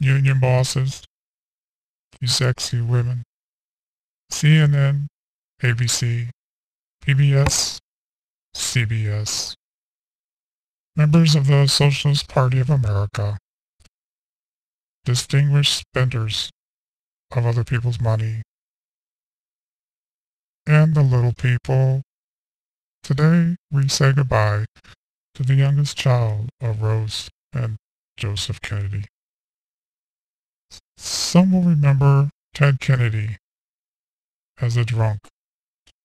union bosses, you sexy women, CNN, ABC, PBS, CBS, members of the Socialist Party of America, distinguished spenders of other people's money, and the little people. Today we say goodbye to the youngest child of Rose and Joseph Kennedy. Some will remember Ted Kennedy as a drunk.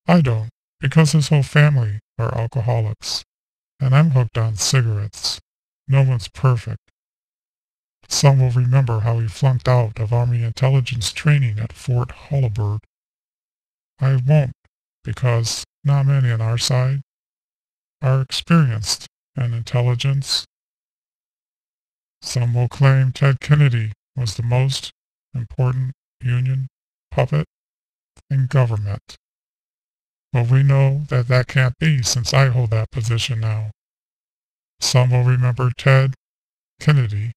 I don't, because his whole family are alcoholics, and I'm hooked on cigarettes. No one's perfect. Some will remember how he flunked out of Army intelligence training at Fort Holabird. I won't, because not many on our side are experienced in intelligence. Some will claim Ted Kennedy was the most important Union puppet in government. But we know that that can't be since I hold that position now. Some will remember Ted Kennedy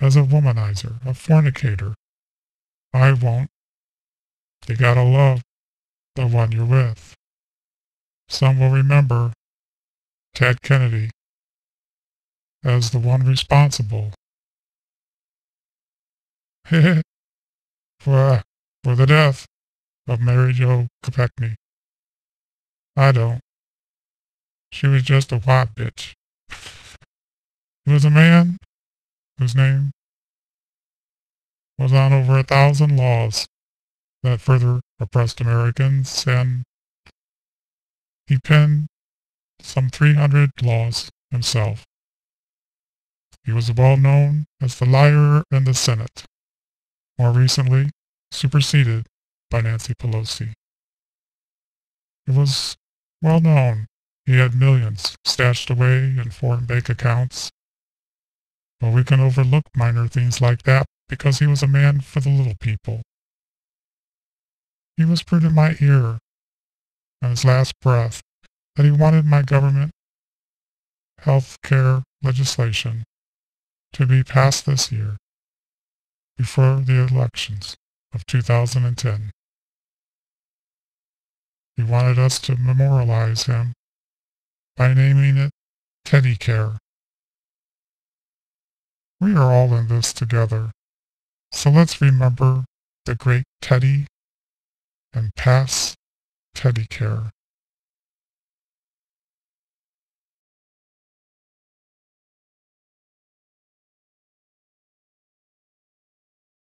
as a womanizer, a fornicator. I won't. You gotta love the one you're with. Some will remember Ted Kennedy as the one responsible for, uh, for the death of Mary Jo Kopechne. I don't. She was just a white bitch. He was a man whose name was on over a thousand laws that further oppressed Americans, and he penned some 300 laws himself. He was well known as the liar in the Senate, more recently superseded by Nancy Pelosi. It was well known he had millions stashed away in foreign bank accounts. But we can overlook minor things like that because he was a man for the little people. He whispered in my ear on his last breath that he wanted my government health care legislation to be passed this year before the elections of 2010. He wanted us to memorialize him by naming it Teddy Care. We are all in this together, so let's remember the great Teddy and pass Teddy Care.